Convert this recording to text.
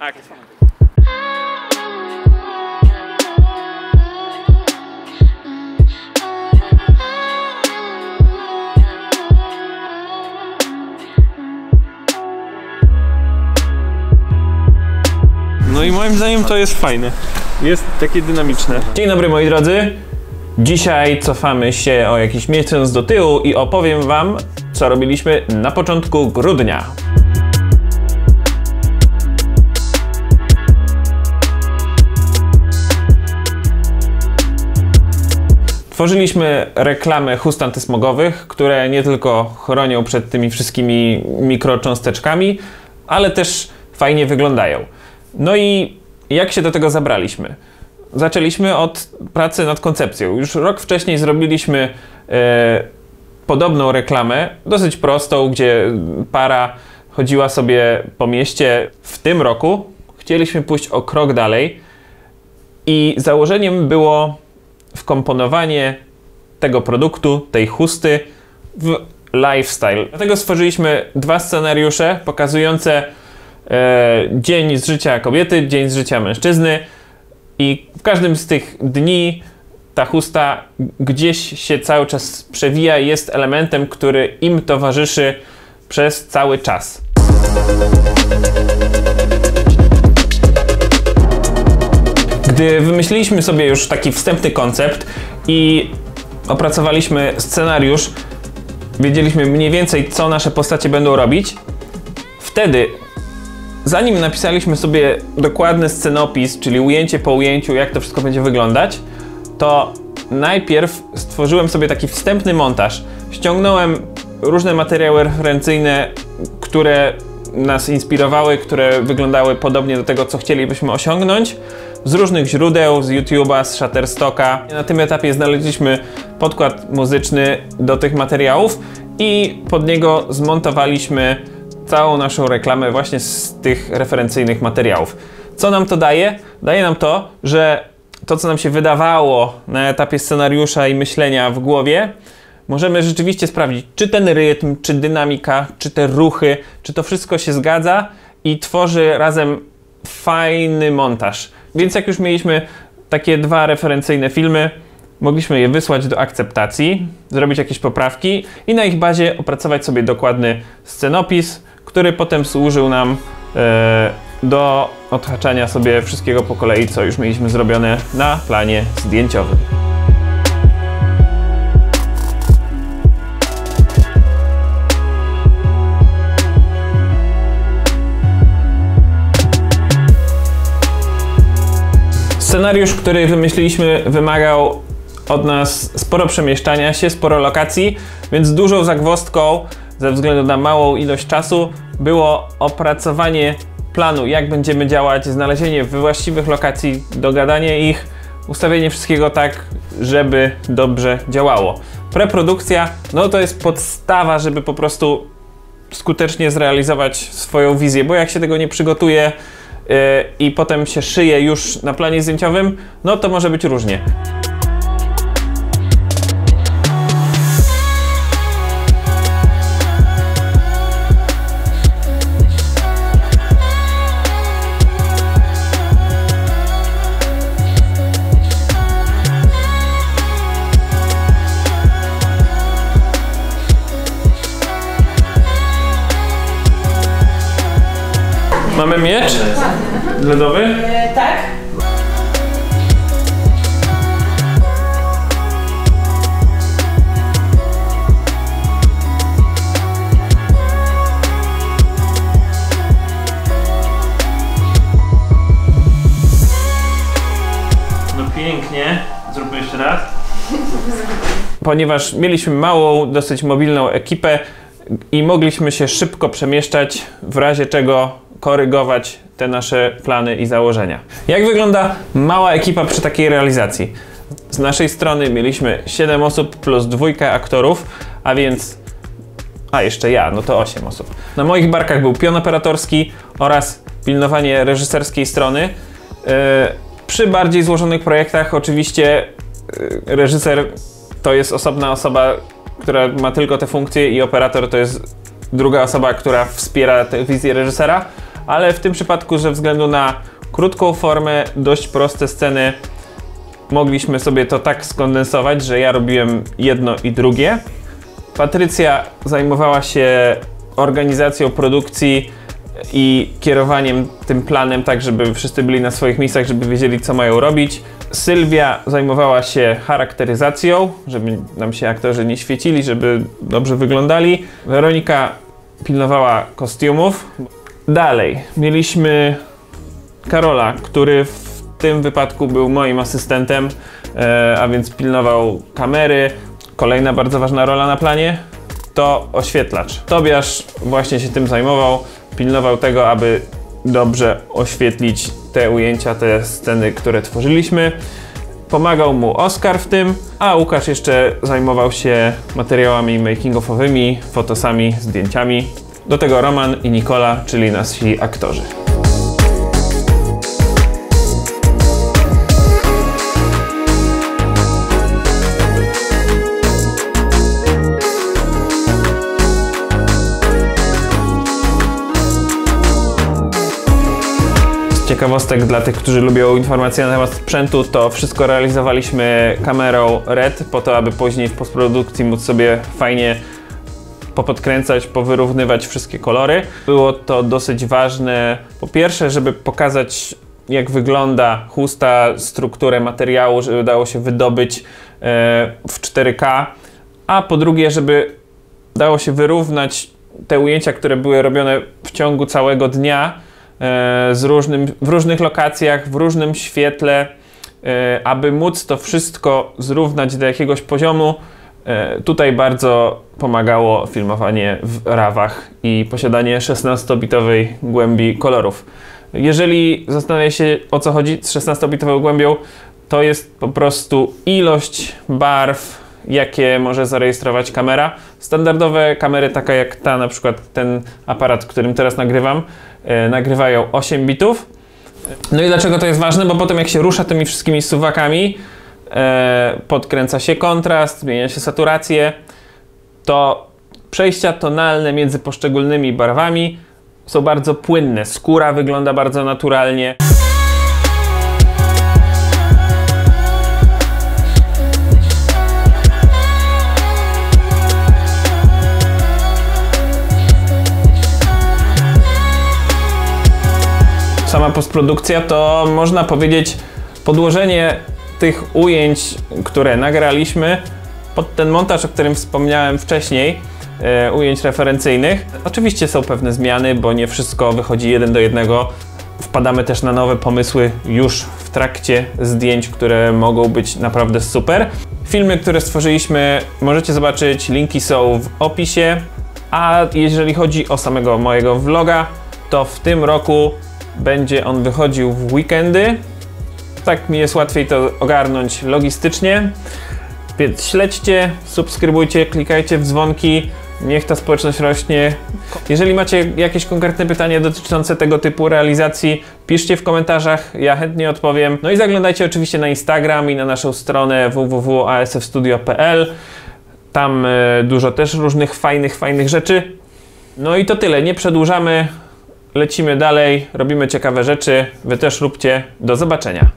Che fa? No i moim zdaniem to jest fajne. Jest takie dynamiczne. Dzień dobry moi drodzy. Dzisiaj cofamy się o jakiś miesiąc do tyłu i opowiem wam, co robiliśmy na początku grudnia. Tworzyliśmy reklamy chust antysmogowych, które nie tylko chronią przed tymi wszystkimi mikrocząsteczkami, ale też fajnie wyglądają. No i jak się do tego zabraliśmy? Zaczęliśmy od pracy nad koncepcją. Już rok wcześniej zrobiliśmy e, podobną reklamę, dosyć prostą, gdzie para chodziła sobie po mieście. W tym roku chcieliśmy pójść o krok dalej i założeniem było wkomponowanie tego produktu, tej chusty w lifestyle. Dlatego stworzyliśmy dwa scenariusze pokazujące e, dzień z życia kobiety, dzień z życia mężczyzny i w każdym z tych dni ta chusta gdzieś się cały czas przewija i jest elementem, który im towarzyszy przez cały czas. Gdy wymyśliliśmy sobie już taki wstępny koncept i opracowaliśmy scenariusz, wiedzieliśmy mniej więcej, co nasze postacie będą robić, wtedy, zanim napisaliśmy sobie dokładny scenopis, czyli ujęcie po ujęciu, jak to wszystko będzie wyglądać, to najpierw stworzyłem sobie taki wstępny montaż. Ściągnąłem różne materiały referencyjne, które nas inspirowały, które wyglądały podobnie do tego, co chcielibyśmy osiągnąć. Z różnych źródeł, z YouTube'a, z Shutterstocka. Na tym etapie znaleźliśmy podkład muzyczny do tych materiałów i pod niego zmontowaliśmy całą naszą reklamę właśnie z tych referencyjnych materiałów. Co nam to daje? Daje nam to, że to, co nam się wydawało na etapie scenariusza i myślenia w głowie, możemy rzeczywiście sprawdzić, czy ten rytm, czy dynamika, czy te ruchy, czy to wszystko się zgadza i tworzy razem fajny montaż. Więc jak już mieliśmy takie dwa referencyjne filmy, mogliśmy je wysłać do akceptacji, zrobić jakieś poprawki i na ich bazie opracować sobie dokładny scenopis, który potem służył nam e, do odhaczania sobie wszystkiego po kolei, co już mieliśmy zrobione na planie zdjęciowym. Scenariusz, który wymyśliliśmy, wymagał od nas sporo przemieszczania się, sporo lokacji, więc dużą zagwozdką ze względu na małą ilość czasu było opracowanie planu, jak będziemy działać, znalezienie właściwych lokacji, dogadanie ich, ustawienie wszystkiego tak, żeby dobrze działało. Preprodukcja, no to jest podstawa, żeby po prostu skutecznie zrealizować swoją wizję, bo jak się tego nie przygotuje i potem się szyje już na planie zdjęciowym, no to może być różnie. Mamy miecz ledowy? E, tak? No pięknie. Zróbmy jeszcze raz. Ponieważ mieliśmy małą, dosyć mobilną ekipę i mogliśmy się szybko przemieszczać, w razie czego korygować te nasze plany i założenia. Jak wygląda mała ekipa przy takiej realizacji? Z naszej strony mieliśmy 7 osób plus dwójkę aktorów, a więc a jeszcze ja, no to 8 osób. Na moich barkach był pion operatorski oraz pilnowanie reżyserskiej strony. Yy, przy bardziej złożonych projektach oczywiście yy, reżyser to jest osobna osoba, która ma tylko te funkcje i operator to jest druga osoba, która wspiera tę wizję reżysera, ale w tym przypadku ze względu na krótką formę, dość proste sceny, mogliśmy sobie to tak skondensować, że ja robiłem jedno i drugie. Patrycja zajmowała się organizacją produkcji i kierowaniem tym planem, tak żeby wszyscy byli na swoich miejscach, żeby wiedzieli, co mają robić. Sylwia zajmowała się charakteryzacją, żeby nam się aktorzy nie świecili, żeby dobrze wyglądali. Weronika pilnowała kostiumów. Dalej mieliśmy Karola, który w tym wypadku był moim asystentem, e, a więc pilnował kamery. Kolejna bardzo ważna rola na planie to oświetlacz. Tobiasz właśnie się tym zajmował, pilnował tego, aby dobrze oświetlić te ujęcia, te sceny, które tworzyliśmy. Pomagał mu Oskar w tym, a Łukasz jeszcze zajmował się materiałami making-offowymi, fotosami, zdjęciami. Do tego Roman i Nikola, czyli nasi aktorzy. Ciekawostek dla tych, którzy lubią informacje na temat sprzętu, to wszystko realizowaliśmy kamerą RED po to, aby później w postprodukcji móc sobie fajnie popodkręcać, powyrównywać wszystkie kolory. Było to dosyć ważne, po pierwsze, żeby pokazać jak wygląda chusta, strukturę materiału, żeby dało się wydobyć e, w 4K, a po drugie, żeby dało się wyrównać te ujęcia, które były robione w ciągu całego dnia z różnym, w różnych lokacjach, w różnym świetle, e, aby móc to wszystko zrównać do jakiegoś poziomu. E, Tutaj bardzo pomagało filmowanie w rawach i posiadanie 16-bitowej głębi kolorów. Jeżeli zastanawia się o co chodzi z 16-bitową głębią, to jest po prostu ilość barw, jakie może zarejestrować kamera. Standardowe kamery, taka jak ta, na przykład ten aparat, którym teraz nagrywam, e, nagrywają 8 bitów. No i dlaczego to jest ważne? Bo potem jak się rusza tymi wszystkimi suwakami, e, podkręca się kontrast, zmienia się saturację, to przejścia tonalne między poszczególnymi barwami są bardzo płynne. Skóra wygląda bardzo naturalnie. Sama postprodukcja to można powiedzieć podłożenie tych ujęć, które nagraliśmy pod ten montaż, o którym wspomniałem wcześniej, e, ujęć referencyjnych. Oczywiście są pewne zmiany, bo nie wszystko wychodzi jeden do jednego. Wpadamy też na nowe pomysły już w trakcie zdjęć, które mogą być naprawdę super. Filmy, które stworzyliśmy, możecie zobaczyć, linki są w opisie. A jeżeli chodzi o samego mojego vloga, to w tym roku będzie on wychodził w weekendy. Tak mi jest łatwiej to ogarnąć logistycznie. Więc śledźcie, subskrybujcie, klikajcie w dzwonki. Niech ta społeczność rośnie. Jeżeli macie jakieś konkretne pytanie dotyczące tego typu realizacji, piszcie w komentarzach, ja chętnie odpowiem. No i zaglądajcie oczywiście na Instagram i na naszą stronę www.asfstudio.pl. Tam e, dużo też różnych fajnych, fajnych rzeczy. No i to tyle, nie przedłużamy. Lecimy dalej, robimy ciekawe rzeczy. Wy też róbcie. Do zobaczenia.